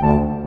Thank you.